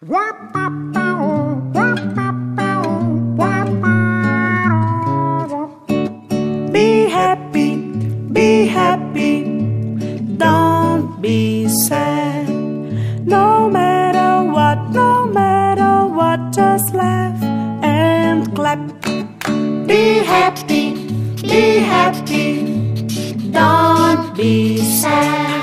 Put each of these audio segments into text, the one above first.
Be happy, be happy, don't be sad. No matter what, no matter what, just laugh and clap. Be happy, be happy, don't be sad.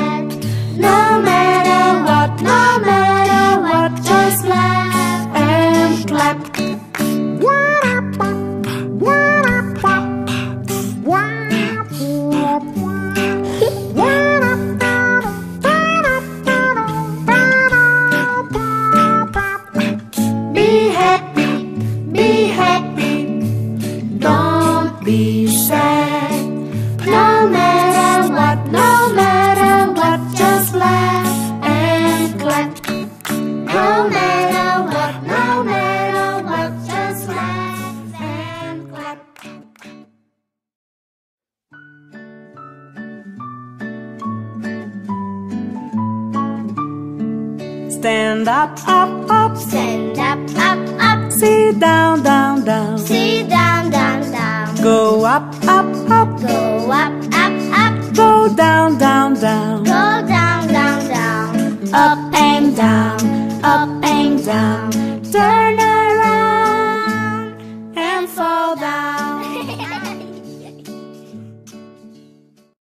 Be sad. No matter what, no matter what, just laugh and clap. No matter what, no matter what, just laugh and clap. Stand up, up, up, Stand up, up, up. sit down, down, down. Sit down, down, down. Go up, up, up, Go up, up, up. go down, down, down. Go down, down, down. Up and down, up and down. Turn